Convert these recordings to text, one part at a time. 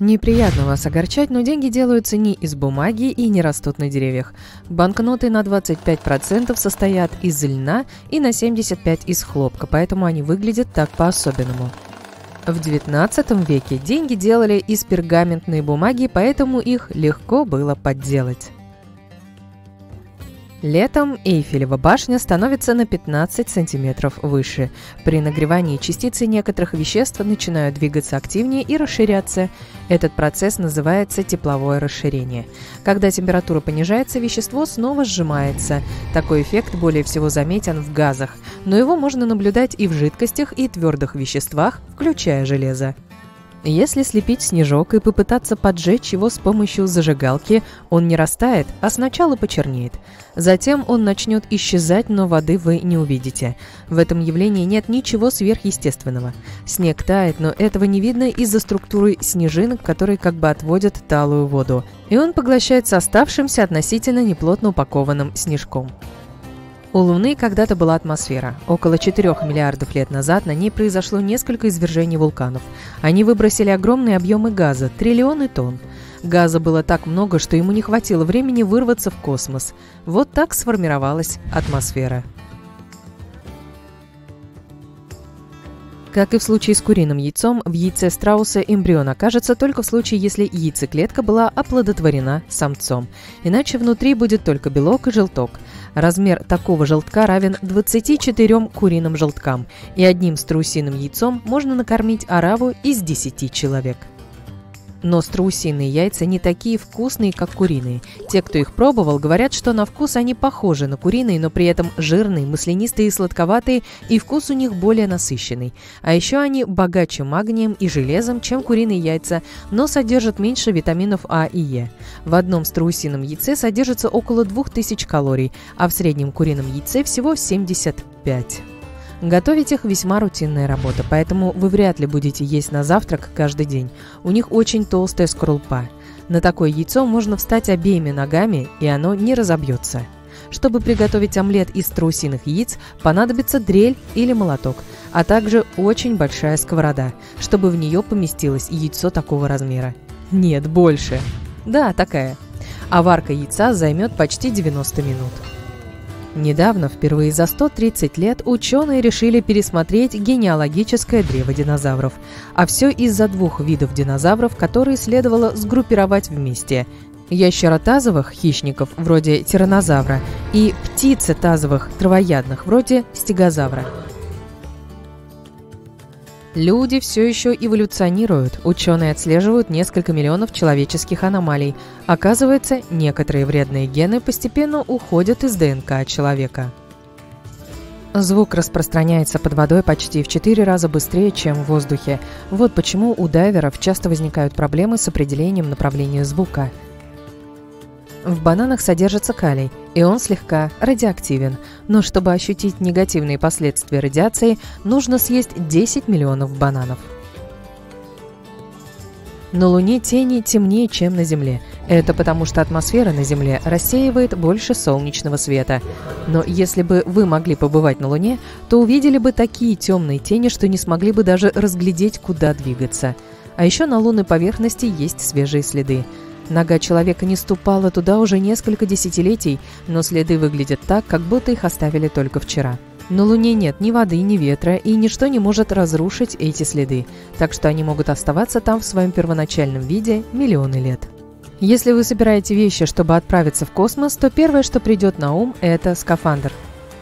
Неприятно вас огорчать, но деньги делаются не из бумаги и не растут на деревьях. Банкноты на 25% состоят из льна и на 75% из хлопка, поэтому они выглядят так по-особенному. В XIX веке деньги делали из пергаментной бумаги, поэтому их легко было подделать. Летом Эйфелева башня становится на 15 сантиметров выше. При нагревании частицы некоторых веществ начинают двигаться активнее и расширяться. Этот процесс называется тепловое расширение. Когда температура понижается, вещество снова сжимается. Такой эффект более всего заметен в газах, но его можно наблюдать и в жидкостях и твердых веществах, включая железо. Если слепить снежок и попытаться поджечь его с помощью зажигалки, он не растает, а сначала почернеет. Затем он начнет исчезать, но воды вы не увидите. В этом явлении нет ничего сверхъестественного. Снег тает, но этого не видно из-за структуры снежинок, которые как бы отводят талую воду. И он поглощается оставшимся относительно неплотно упакованным снежком. У Луны когда-то была атмосфера. Около 4 миллиардов лет назад на ней произошло несколько извержений вулканов. Они выбросили огромные объемы газа – триллионы тонн. Газа было так много, что ему не хватило времени вырваться в космос. Вот так сформировалась атмосфера. Как и в случае с куриным яйцом, в яйце страуса эмбрион окажется только в случае, если яйцеклетка была оплодотворена самцом. Иначе внутри будет только белок и желток. Размер такого желтка равен 24 куриным желткам, и одним страусиным яйцом можно накормить ораву из 10 человек. Но страусиные яйца не такие вкусные, как куриные. Те, кто их пробовал, говорят, что на вкус они похожи на куриные, но при этом жирные, маслянистые и сладковатые, и вкус у них более насыщенный. А еще они богаче магнием и железом, чем куриные яйца, но содержат меньше витаминов А и Е. В одном страусином яйце содержится около 2000 калорий, а в среднем курином яйце всего 75. Готовить их весьма рутинная работа, поэтому вы вряд ли будете есть на завтрак каждый день. У них очень толстая скорлупа. На такое яйцо можно встать обеими ногами, и оно не разобьется. Чтобы приготовить омлет из страусиных яиц, понадобится дрель или молоток, а также очень большая сковорода, чтобы в нее поместилось яйцо такого размера. Нет, больше. Да, такая. А варка яйца займет почти 90 минут. Недавно, впервые за 130 лет, ученые решили пересмотреть генеалогическое древо динозавров. А все из-за двух видов динозавров, которые следовало сгруппировать вместе. Ящеротазовых хищников, вроде тиранозавра, и птицетазовых травоядных, вроде стегозавра. Люди все еще эволюционируют. Ученые отслеживают несколько миллионов человеческих аномалий. Оказывается, некоторые вредные гены постепенно уходят из ДНК человека. Звук распространяется под водой почти в 4 раза быстрее, чем в воздухе. Вот почему у дайверов часто возникают проблемы с определением направления звука – в бананах содержится калий, и он слегка радиоактивен. Но чтобы ощутить негативные последствия радиации, нужно съесть 10 миллионов бананов. На Луне тени темнее, чем на Земле. Это потому, что атмосфера на Земле рассеивает больше солнечного света. Но если бы вы могли побывать на Луне, то увидели бы такие темные тени, что не смогли бы даже разглядеть, куда двигаться. А еще на лунной поверхности есть свежие следы. Нога человека не ступала туда уже несколько десятилетий, но следы выглядят так, как будто их оставили только вчера. На Луне нет ни воды, ни ветра, и ничто не может разрушить эти следы, так что они могут оставаться там в своем первоначальном виде миллионы лет. Если вы собираете вещи, чтобы отправиться в космос, то первое, что придет на ум, это скафандр.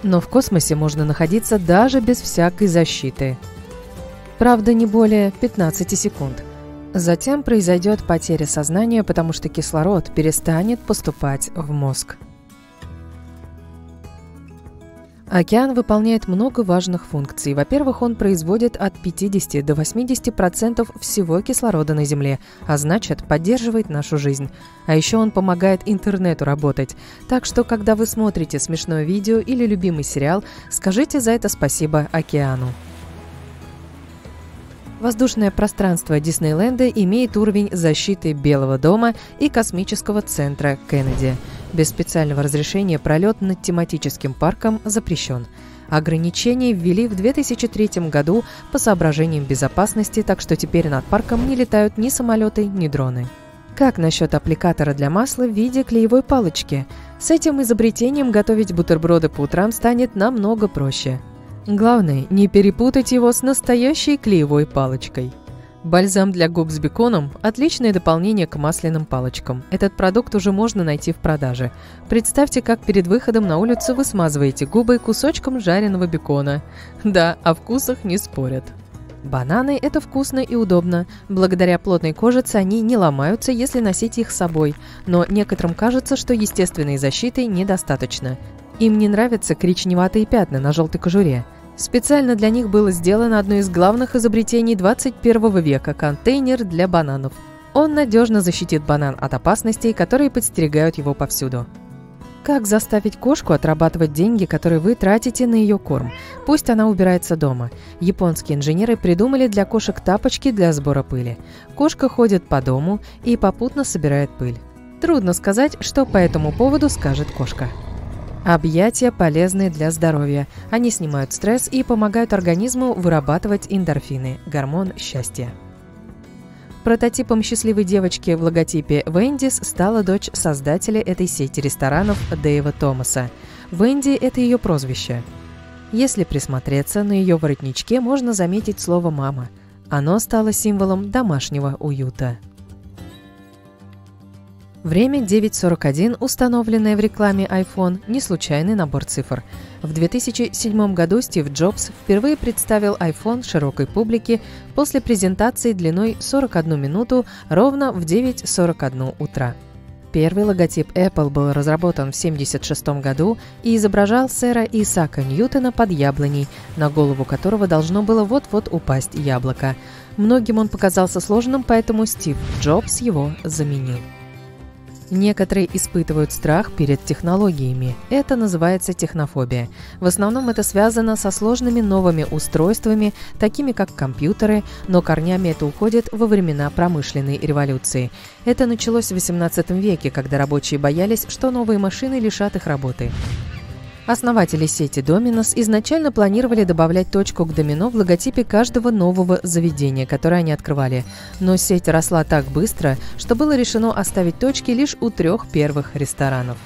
Но в космосе можно находиться даже без всякой защиты. Правда, не более 15 секунд – Затем произойдет потеря сознания, потому что кислород перестанет поступать в мозг. Океан выполняет много важных функций. Во-первых, он производит от 50 до 80% всего кислорода на Земле, а значит, поддерживает нашу жизнь. А еще он помогает интернету работать. Так что, когда вы смотрите смешное видео или любимый сериал, скажите за это спасибо океану. Воздушное пространство Диснейленда имеет уровень защиты Белого дома и космического центра Кеннеди. Без специального разрешения пролет над тематическим парком запрещен. Ограничения ввели в 2003 году по соображениям безопасности, так что теперь над парком не летают ни самолеты, ни дроны. Как насчет аппликатора для масла в виде клеевой палочки? С этим изобретением готовить бутерброды по утрам станет намного проще. Главное, не перепутать его с настоящей клеевой палочкой. Бальзам для губ с беконом – отличное дополнение к масляным палочкам. Этот продукт уже можно найти в продаже. Представьте, как перед выходом на улицу вы смазываете губы кусочком жареного бекона. Да, о вкусах не спорят. Бананы – это вкусно и удобно. Благодаря плотной кожице они не ломаются, если носить их с собой. Но некоторым кажется, что естественной защиты недостаточно. Им не нравятся коричневатые пятна на желтой кожуре. Специально для них было сделано одно из главных изобретений 21 века – контейнер для бананов. Он надежно защитит банан от опасностей, которые подстерегают его повсюду. Как заставить кошку отрабатывать деньги, которые вы тратите на ее корм? Пусть она убирается дома. Японские инженеры придумали для кошек тапочки для сбора пыли. Кошка ходит по дому и попутно собирает пыль. Трудно сказать, что по этому поводу скажет кошка. Объятия полезны для здоровья. Они снимают стресс и помогают организму вырабатывать эндорфины – гормон счастья. Прототипом счастливой девочки в логотипе Вендис стала дочь создателя этой сети ресторанов Дэйва Томаса. Венди – это ее прозвище. Если присмотреться, на ее воротничке можно заметить слово «мама». Оно стало символом домашнего уюта. Время 9.41, установленное в рекламе iPhone, не случайный набор цифр. В 2007 году Стив Джобс впервые представил iPhone широкой публике после презентации длиной 41 минуту ровно в 9.41 утра. Первый логотип Apple был разработан в 1976 году и изображал сэра Исаака Ньютона под яблоней, на голову которого должно было вот-вот упасть яблоко. Многим он показался сложным, поэтому Стив Джобс его заменил. Некоторые испытывают страх перед технологиями. Это называется технофобия. В основном это связано со сложными новыми устройствами, такими как компьютеры, но корнями это уходит во времена промышленной революции. Это началось в XVIII веке, когда рабочие боялись, что новые машины лишат их работы. Основатели сети Dominos изначально планировали добавлять точку к домино в логотипе каждого нового заведения, которое они открывали. Но сеть росла так быстро, что было решено оставить точки лишь у трех первых ресторанов.